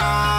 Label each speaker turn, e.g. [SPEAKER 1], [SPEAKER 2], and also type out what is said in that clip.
[SPEAKER 1] I